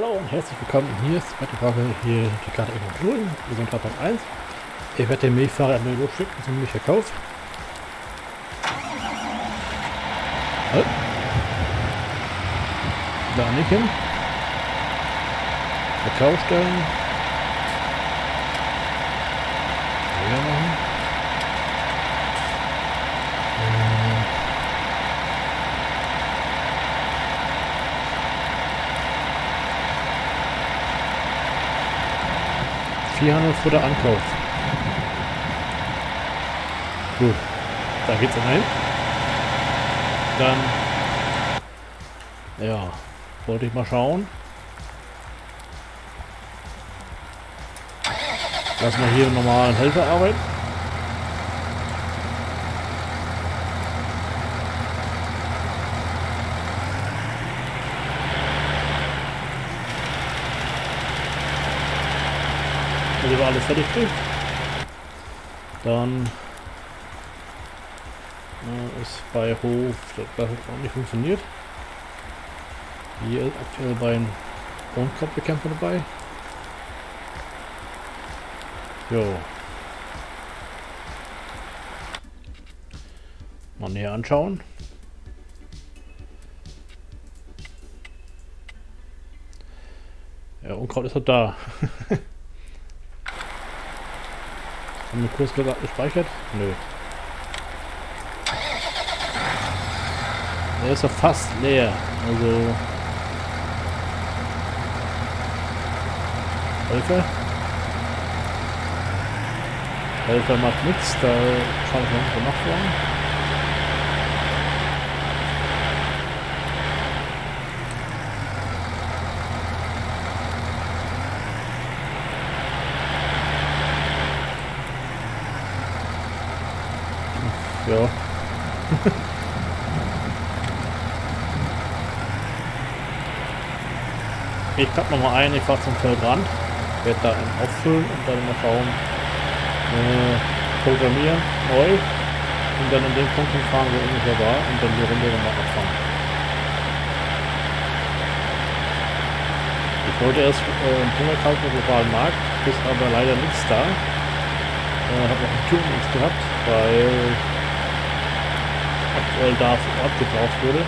Hallo und herzlich willkommen. Hier ist Frage, hier die Karte Evolution. Wir sind gerade auf 1. Ich werde den Milchfahrer in den schicken zum Milchverkauf. Halt. Da nicht hin. Verkauf stellen. Wieder machen. Äh, 400 vor der Ankauf. Gut. Da geht's rein. Dann. Ja. Wollte ich mal schauen. Lassen wir hier normalen Helfer arbeiten. Also wir alles fertig kriegt. Dann äh, ist bei Hof das hat auch nicht funktioniert. Hier ist aktuell beim Mondkopfbekämpfer dabei. Jo. Mal näher anschauen. Ja, Unkraut ist halt da. Haben wir kurz gespeichert? Nö. Er ist ja fast leer. Also. Helfer. Helfer macht nichts, da kann ich noch gemacht werden. Ja. Ich klappe nochmal ein, ich fahre zum Feldrand, werde da einen auffüllen und dann mal schauen, äh, programmieren, neu und dann in den Punkten fahren, wo ungefähr war und dann die Runde nochmal abfahren. Ich wollte erst äh, einen Hunger kaufen im globalen Markt, ist aber leider nichts da. Äh, habe noch einen Tür nichts gehabt, weil aktuell da vor Ort gebraucht wurde.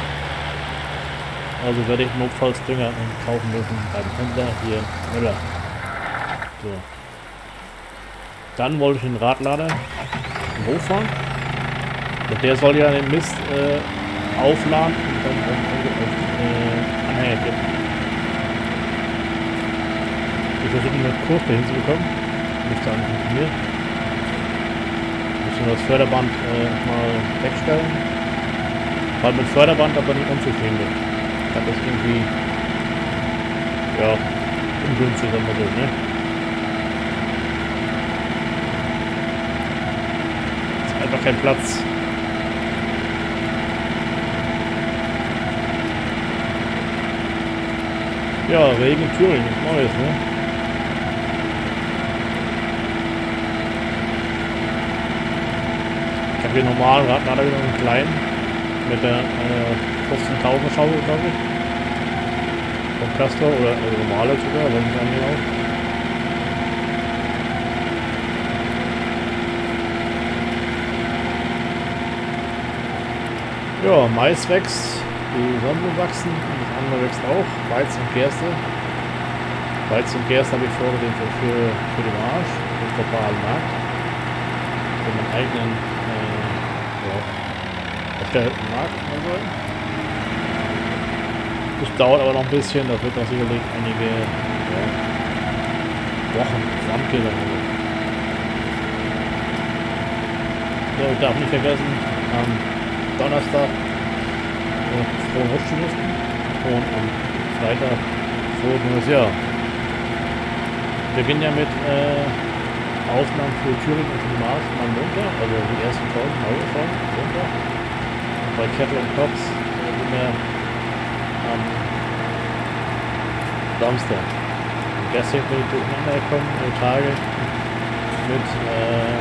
Also werde ich notfalls Dünger kaufen müssen beim Händler hier Müller. So. Dann wollte ich den Radlader hochfahren. Und der soll ja den Mist äh, aufladen und dann auf äh, Anhänger geben. Ich versuche eine Kurve hinzubekommen. Müsste eigentlich funktionieren. Müssen wir das Förderband äh, mal wegstellen. Weil mit Förderband aber nicht unzufrieden bin. Das ist irgendwie ja ungünstig, wenn man so, ne? Ist einfach kein Platz. Ja, Regen in Thüringen, nichts Neues, ne? Ich habe hier normalen Radlader wieder einen kleinen mit der äh, 15.000 Schaufel, glaube ich. Vom Castor oder also normale sogar, weiß ich nicht genau. Ja, Mais wächst, die Sonne wachsen, das andere wächst auch, Weizen und Gerste. Weizen und Gerste habe ich vorgesehen für, für, für den Marsch, den globalen Markt. Für meinen eigenen äh, erstellten Markt, sagen. Das dauert aber noch ein bisschen, das wird noch sicherlich einige ja, Wochen ins Land gehen. Also. So, ich darf nicht vergessen, am Donnerstag äh, frohen Rutsch zu müssen und am Freitag frohes neues Jahr. Wir beginnen ja mit äh, Aufnahmen für Thüringen und für Mars am Montag, also die ersten Folgen, neue Folgen, Montag bei Kettle und Cops immer am Samstag. Und gestern bin ich durcheinander gekommen, die Tage mit äh,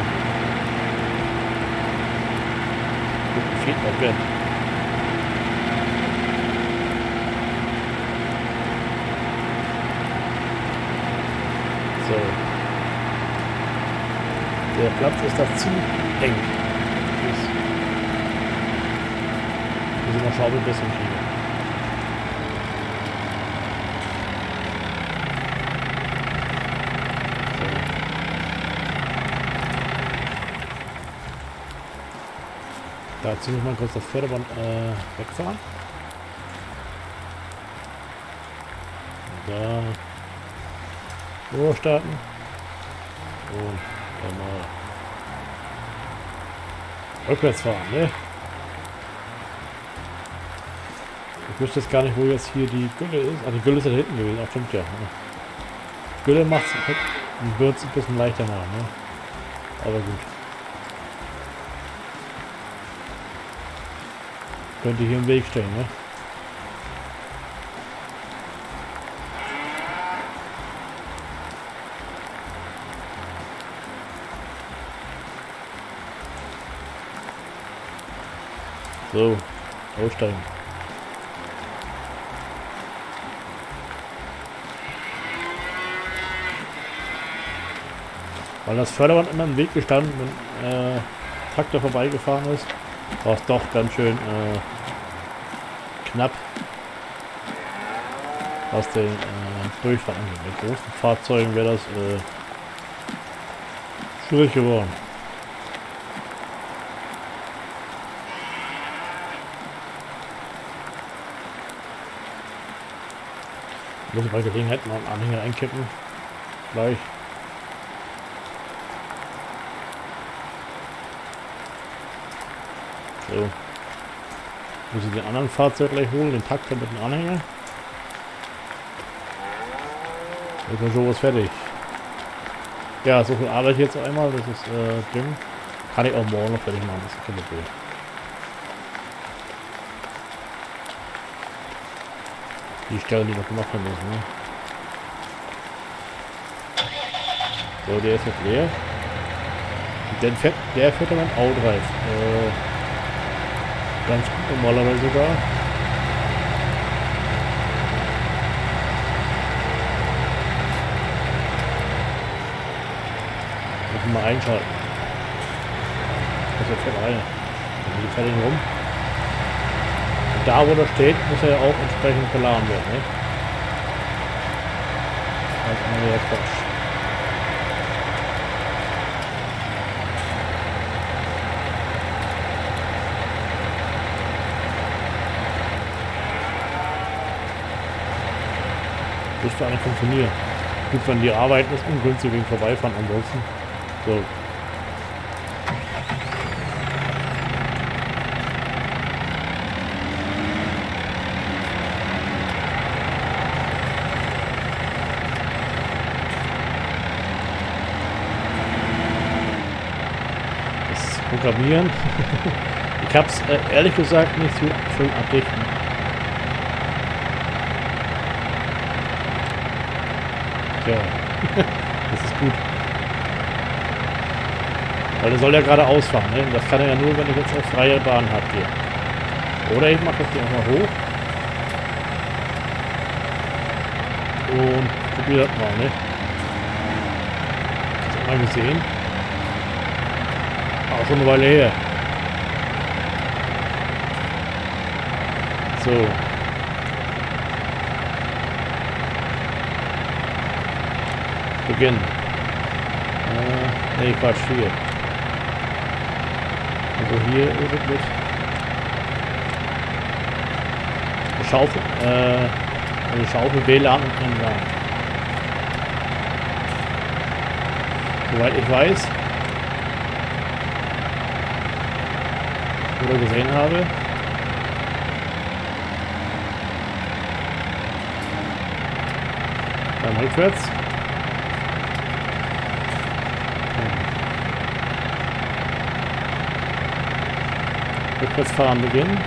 guten Feedback. So. Der Platz ist dazu eng. Schauen, wie ich das hinkriege. Dazu muss mal kurz das Förderband äh, wegfahren. Da durchstarten. Und dann mal rückwärts fahren, ne? Wüsste jetzt gar nicht, wo jetzt hier die Gülle ist. Ah, die Gülle ist ja da hinten gewesen. Ach, stimmt ja. Gülle macht es wird es ein bisschen leichter machen, ne? Aber gut. Könnte hier im Weg stehen, ne? So, aussteigen. Weil das Förderband immer im Weg gestanden, wenn äh, Traktor vorbeigefahren ist, war es doch ganz schön äh, knapp, was den äh, Durchfall angeht. Mit großen Fahrzeugen wäre das äh, schwierig geworden. Muss ich bei Gelegenheit mal einen Anhänger einkippen. Gleich. So. Muss ich den anderen Fahrzeug gleich holen, den Takter mit dem Anhänger. Ist ja sowas fertig. Ja, so viel Arbeit jetzt einmal, das ist äh, Ding. Kann ich auch morgen noch fertig machen, das ist kein Problem. Die Stellen, die noch gemacht werden müssen. Ne? So, der ist jetzt leer. Dann fährt, der fährt dann Outreif. Äh, ganz gut normalerweise sogar. Müssen wir einschalten. Das ist jetzt rein. Dann die fertig rum da wo er steht, muss er auch entsprechend beladen werden. Ne? Das ist immer wieder Quatsch. Müsste eigentlich funktionieren. Gut, wenn die Arbeiten ist ungünstig wegen Vorbeifahren ansonsten. So, programmieren. ich habe es äh, ehrlich gesagt nicht so schön abdichten. Tja, das ist gut. Weil der soll ja gerade ausfahren, ne? Das kann er ja nur, wenn ich jetzt eine freie Bahn habe hier. Oder ich mache das hier mal hoch. Und probiere das mal, ne? Das mal gesehen auch schon eine Weile her. So. Beginn. Äh, nee, Quatsch, hier. Also hier es mit Schaufel, äh, also Schaufel WLAN und Eingang. Soweit ich weiß, oder gesehen habe. Dann rückwärts. Rückwärts fahren beginnen.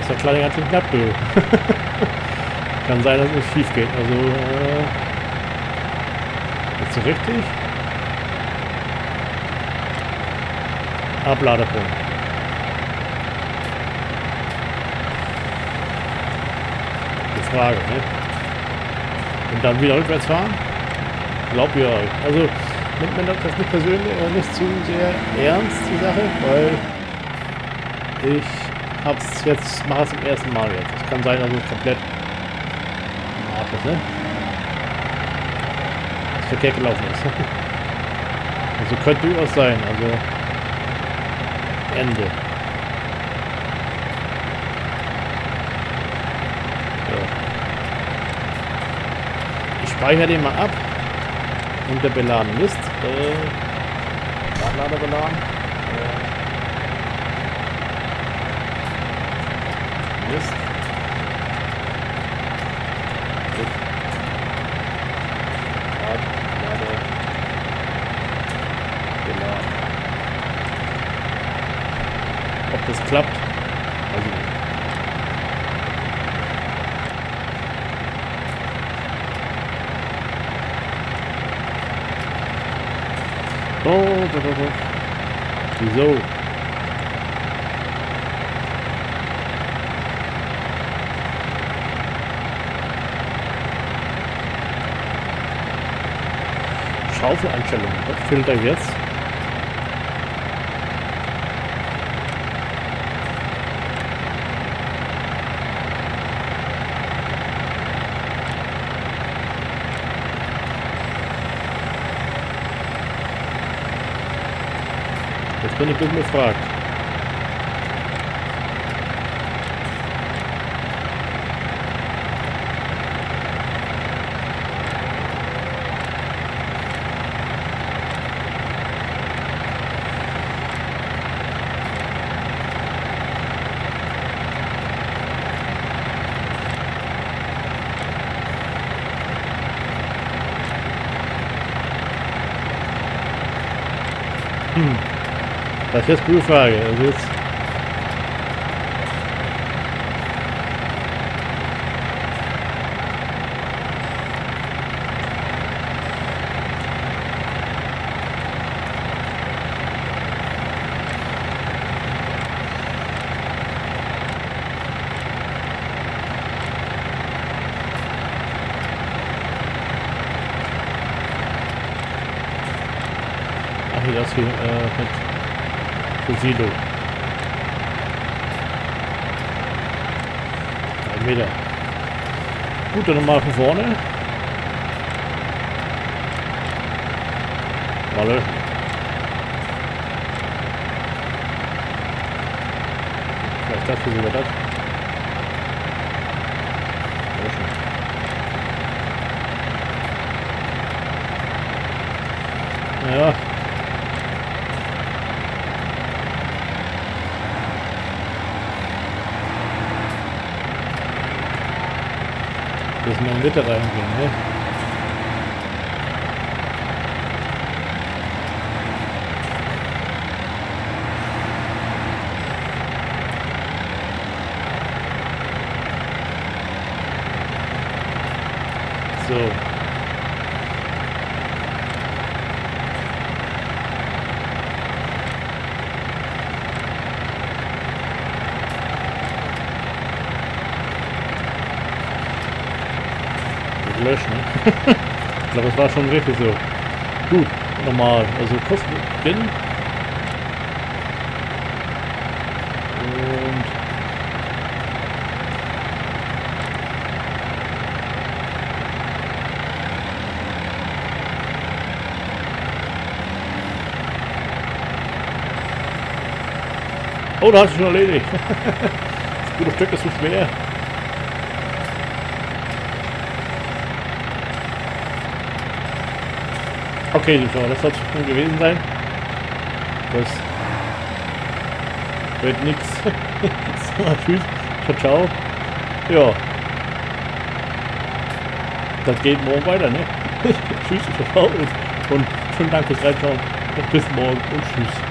Das war klar ganz schön knapp, du. Kann sein, dass es schief geht. Also, äh, ist so richtig? Abladepunkt. Die Frage, ne? Und dann wieder rückwärts fahren? Glaubt ihr euch. Also, nimmt man das nicht persönlich äh, nicht zu sehr ernst, die Sache, weil ich hab's jetzt, mache es zum ersten Mal jetzt. Es kann sein, dass es komplett Arsch ist, ne? Verkehrt gelaufen ist. also könnte durchaus sein, also Ende. So. Ich speichere den mal ab. Und der beladen ist. Äh, Radlader beladen. Äh, Mist. Gut. Radlader beladen. Ob das klappt? Also. Oh, da, da, da. Wieso? Schaufeleinstellungen. Was filter jetzt? Jetzt bin ich dumm gefragt. Das ist jetzt eine gute Frage. Also jetzt das hier äh, mit Silo. Ein Meter. Gut, dann nochmal von vorne. Mal löschen. Vielleicht das hier sogar das. Ja. Das mal in Mitte reingehen, ne? So. Löschen. glaube, es war schon wirklich so. Gut, normal. Also Kopf bin. Und Oh, da hast du schon erledigt. das gute Stück ist zu schwer. Okay, Zuschauer, das soll schon gewesen sein. Das wird nichts. so, tschüss. Ciao, ciao. Ja. Das geht morgen weiter, ne? tschüss, ciao, ciao. Und, und schönen Dank fürs Reinschauen. Bis morgen und tschüss.